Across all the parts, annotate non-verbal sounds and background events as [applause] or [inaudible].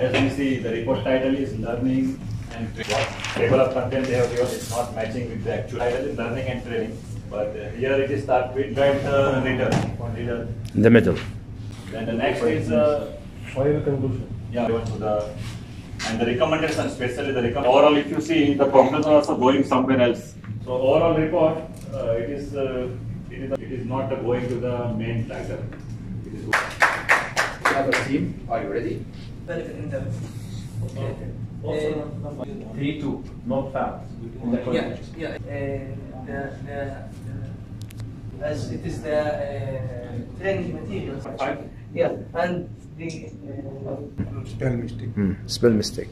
As we see, the report title is learning and training. What table of content they have given is not matching with the actual title is learning and training. But uh, here it is start with write the reader, one reader. In the middle. Then the next is uh, Final conclusion. yeah, to the and the recommendation, especially the recommend. Overall, if you see, the problems are also going somewhere else. So overall report, uh, it is uh, it is it is not uh, going to the main title. It is. Other team, are you ready? Benefit in them. Three two, not foul. Yeah, yeah. Uh, the, the, the, as it is the uh, training materials. Yeah, and the uh, Spell mistake. Hmm. Spell mistake.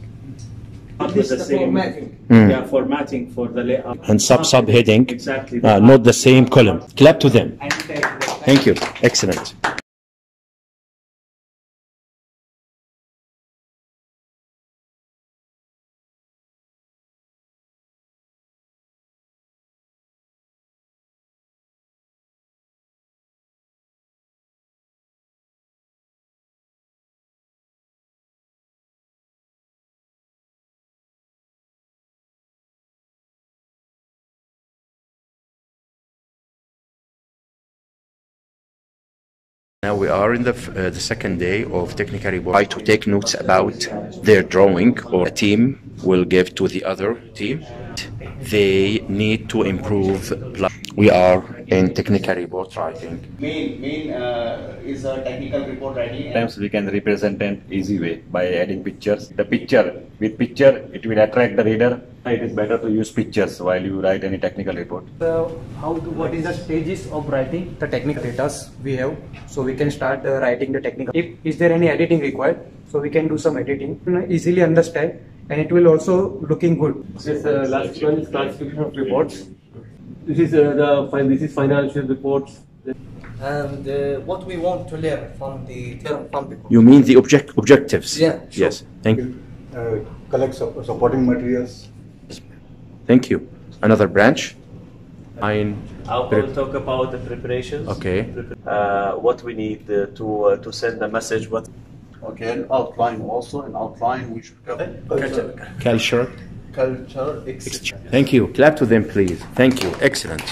this with the the same formatting. Hmm. yeah, formatting for the layout. And sub subheading. Exactly. Uh, not the same column. Clap to them. Thank you. Excellent. Now we are in the, uh, the second day of technical report. Try to take notes about their drawing or a team will give to the other team. They need to improve. We are in technical report writing. Main, main uh, is a technical report writing. Sometimes we can represent an easy way by adding pictures. The picture with picture it will attract the reader. It is better to use pictures while you write any technical report. uh, how to, what is the stages of writing the technical data we have so we can start uh, writing the technical if is there any editing required so we can do some editing easily understand and it will also looking good This uh, last one is classification of reports. This is uh, the this is financial reports. And uh, what we want to learn from the term from the You mean the object objectives? Yeah, sure. Yes. Thank you. Uh, collect sup- supporting materials. Thank you. Another branch. Nine. I will talk about the preparations. Okay. Uh, what we need uh, to uh, to send a message. What Okay, and outline also, an outline we should cover. Culture. Culture, exchange. Thank you. Clap to them, please. Thank you. Excellent.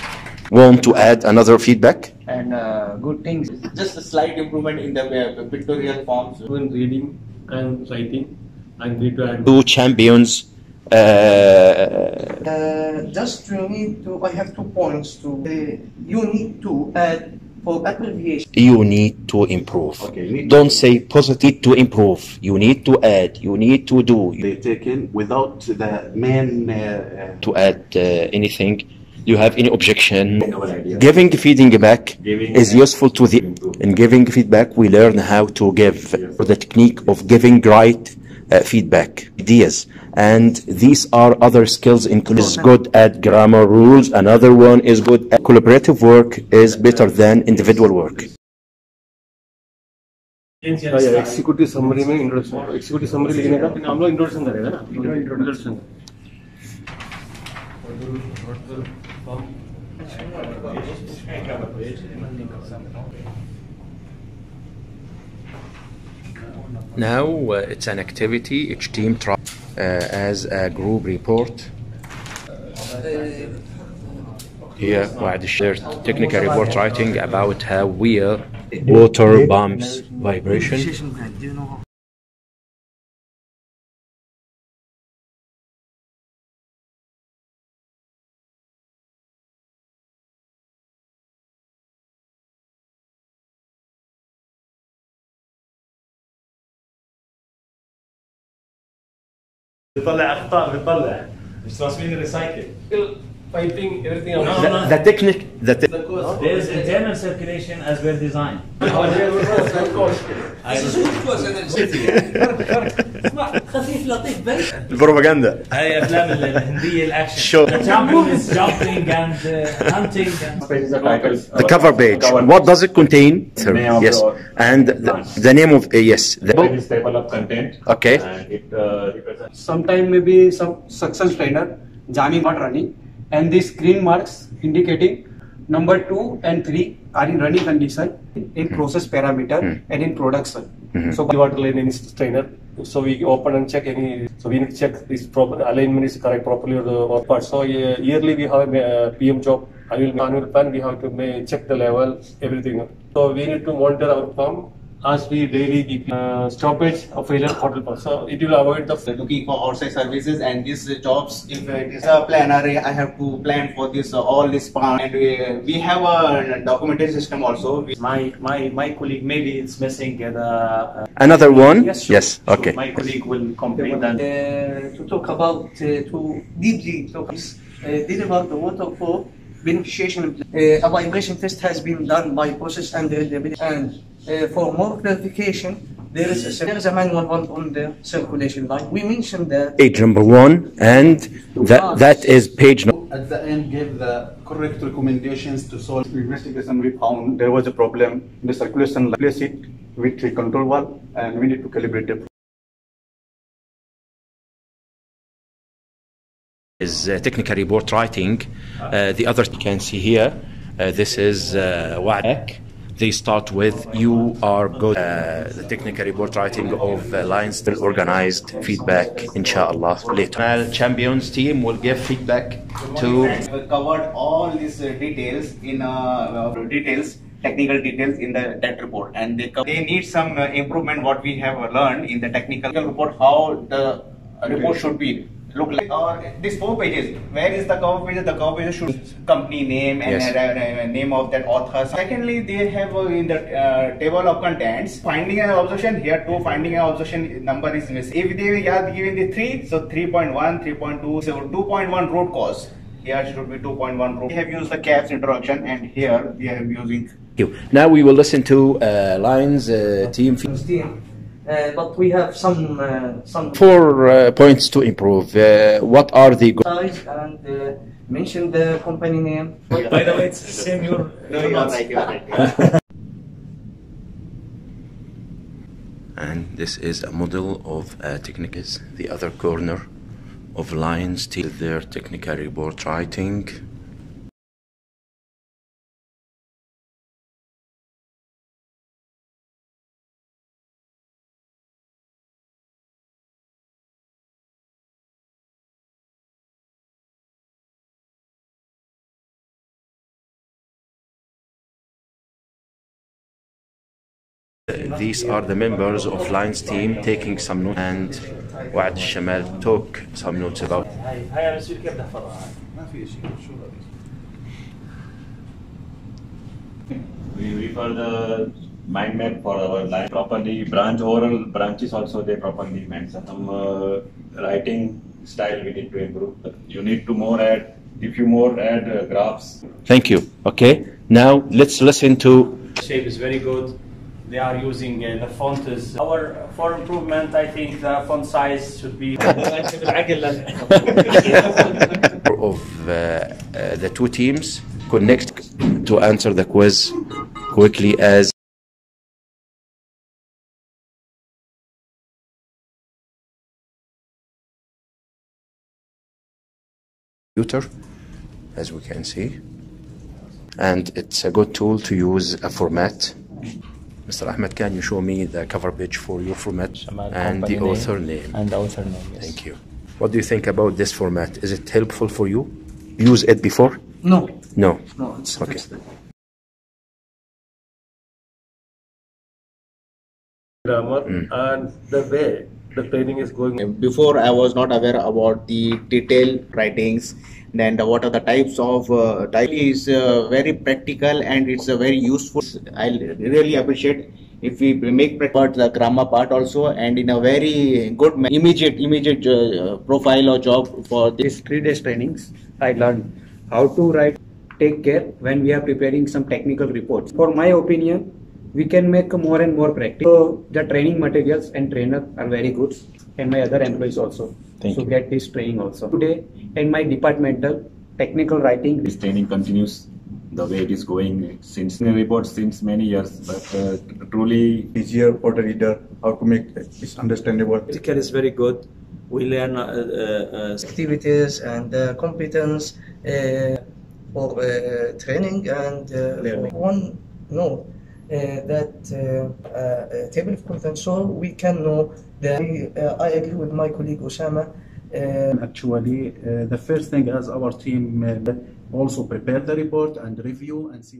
Want to add another feedback? and uh, good things Just a slight improvement in the uh, pictorial forms. When reading and writing, and need to add. Two champions. Uh, Uh, just you need to, I have two points to, uh, you need to add for abbreviation. you need to improve. Okay, need- Don't say positive to improve. You need to add. You need to do. They taken without the main. Uh, to add uh, anything. You have any objection? Our idea. Giving feeding back Giving is useful to the. In giving feedback, we learn how to give the technique of giving right uh, feedback ideas, and these are other skills. Include is good at grammar rules. Another one is good at collaborative work. Is better than individual work. हाँ यार executive summary में introduction executive summary लिखने का हम लोग introduction करेगा ना introduction Now uh, it's an activity. Each team try uh, as a group report. Here, وعد الشير technical report writing about how wheel water pumps vibration. بيطلع أخطاء بيطلع. مش راسمين ريسايكل piping everything The, the technique, the te- There is internal circulation as per design. اسمع خفيف لطيف بس propaganda. هاي افلام ال- الهنديه الاكشن. Sure. The champion is jumping and uh, hunting. And Page is the title. The cover page. What does it contain? Name of Yes, the- and the, the name of uh, yes. It The, is table of content. Okay. And it uh, represents. sometime maybe some suction strainer jamming not running and these green marks indicating number two and three are in running condition in process parameter Hmm. and in production Mhm. so water line in strainer So we open and check any. So we need to check this proper alignment is correct properly or the or part. So uh, yearly we have a uh, PM job annual annual plan. We have to check the level everything. So we need to monitor our farm as we daily keep uh, stoppage of failure portal. So it will avoid the looking for outside services and these uh, jobs if it is a planner i have to plan for this uh, all this part and we, we have a documented system also My my my colleague maybe it's missing the. Uh, Another one? Yes. sure. Yes, So okay. my colleague will complete that. Uh, to talk about, uh, to deeply talk, uh, deliver the water for beneficiation. Uh, a vibration test has been done by process and reliability. And uh, for more clarification, there is a, there is a manual on, on the circulation line. We mentioned that Page number one, and that, that is page number. At the end, gave the correct recommendations to solve. the Investigation, we found there was a problem in the circulation. line. Place it with the control valve, and we need to calibrate it. is uh, technical report writing. Uh, the other you can see here, uh, this is uh, WADAC. They start with you are good. Uh, the technical report writing of uh, Lions still organized feedback, inshallah, later. National champions team will give feedback to We covered all these uh, details in uh, uh, details technical details in the tech report and they they need some uh, improvement what we have learned in the technical report how the report should be look like or these four pages where is the cover page? The cover page should company name and Yes. uh, uh, uh, name of that author. Secondly they have uh, in the uh, table of contents finding an observation here two finding an observation number is missing. If they are given the three so 3.1 3.2 so 2.1 root cause. Here should be 2.1 root. We have used the caps introduction and here we are using you. Now we will listen to uh, Lions uh, team. Team, uh, but we have some uh, some Four uh, points to improve. Uh, what are the go- size and uh, mention the company name. By the way, it's the same. Your no you are right you are right [laughs] And this is a model of uh, Technicus, the other corner of Lions team, their technical report writing. These are the members of Lions team taking some notes and Wa'ad Shamal took some notes about هاي الرسول كيف بدها فرقها؟ We refer the mind map for our line properly. Branch oral branches also they properly mention. Some uh, writing style we need to improve. You need to more add. If you more add uh, graphs, Thank you. Okay, now let's listen to shape is very good. They are using uh, the font is our for improvement. I think the font size should be. [laughs] [laughs] of uh, uh, the two teams connect to answer the quiz quickly as computer as we can see and it's a good tool to use a format Mr. Ahmed, can you show me the cover page for your format and the author name? And the author name, yes. Thank you. What do you think about this format? Is it helpful for you? Use it before? No, No. no, it's Okay. it's- grammar hmm. and the way the training is going. before I was not aware about the detailed writings then the, what are the types of uh, type is uh, very practical and it's uh, very useful I really appreciate if we make part the grammar part also and in a very good immediate immediate uh, profile or job for this three days trainings, I learned how to write take care when we are preparing some technical reports. For my opinion, we can make more and more practice. So the training materials and trainer are very good and my other employees also. Thank so you. get this training also. Today in my departmental technical writing this training continues the way it is going since the report since many years. But uh, truly, Easier for the reader how to make it understandable. Practical is very good. We learn uh, uh, uh, activities and uh, competence uh, for uh, training and uh, Learning. one no that uh, uh, table of contents so we can know that uh, I agree with my colleague Osama uh, Actually, uh, the first thing as our team uh, also prepare the report and review and see